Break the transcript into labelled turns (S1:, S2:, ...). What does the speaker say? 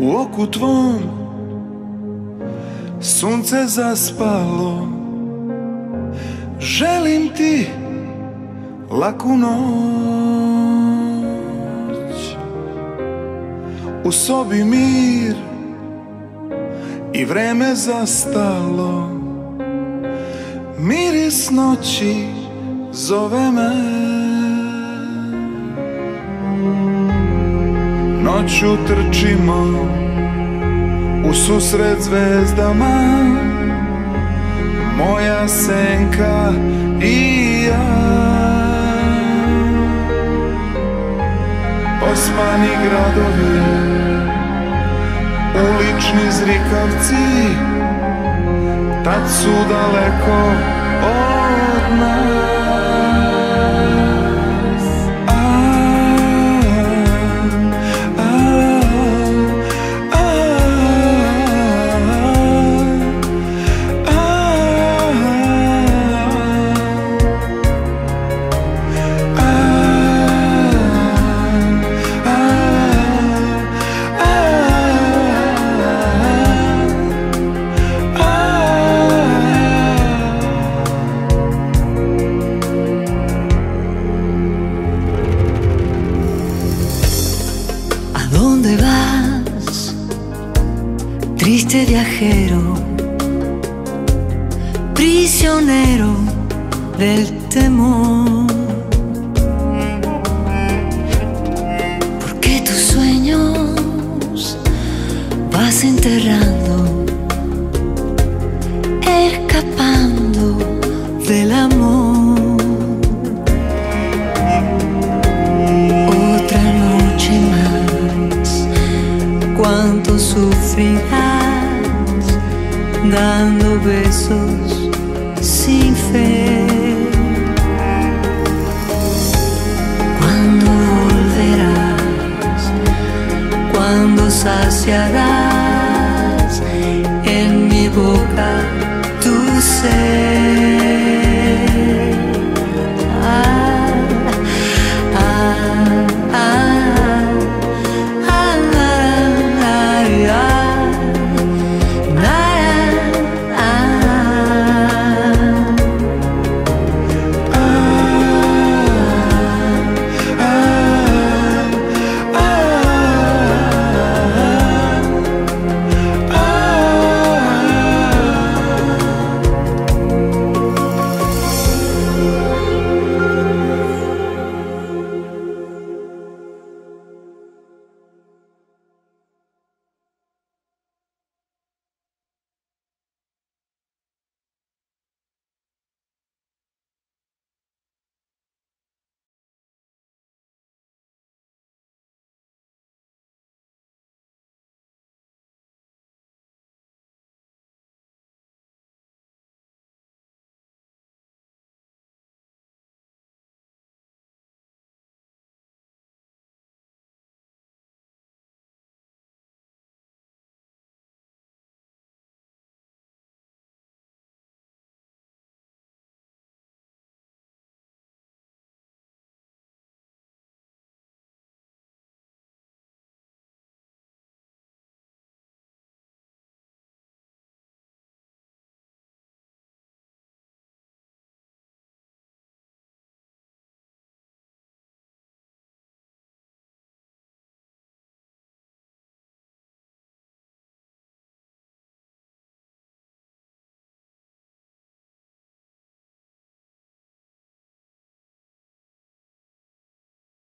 S1: u oku tvom Sunce zaspalo. Želim ti laku noć. U sobi mir i vreme zastalo. Miris noći zove me. Noću trčimo u susret zvezdama Moja senka i ja. Ospani gradovi Ulični zrikavci Tad su daleko od nas
S2: viajero, prisionero del temor. Porque tus sueños vas enterrando, escapando del amor. Otra noche más, cuánto sufrirás dando besos sin fe. Cuando volverás, cuando saciarás en mi boca tu ser.